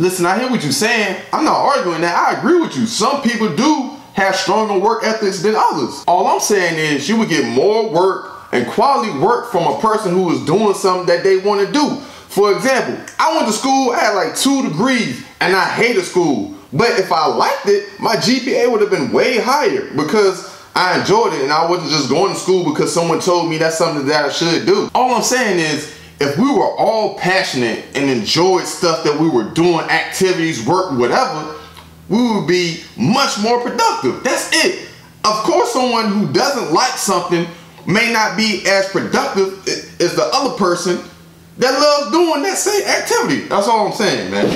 Listen, I hear what you're saying. I'm not arguing that. I agree with you. Some people do have stronger work ethics than others. All I'm saying is you would get more work and quality work from a person who is doing something that they want to do. For example, I went to school, I had like two degrees, and I hated school. But if I liked it, my GPA would have been way higher because I enjoyed it and I wasn't just going to school because someone told me that's something that I should do. All I'm saying is, if we were all passionate and enjoyed stuff that we were doing, activities, work, whatever, we would be much more productive. That's it. Of course, someone who doesn't like something may not be as productive as the other person that loves doing that same activity. That's all I'm saying, man.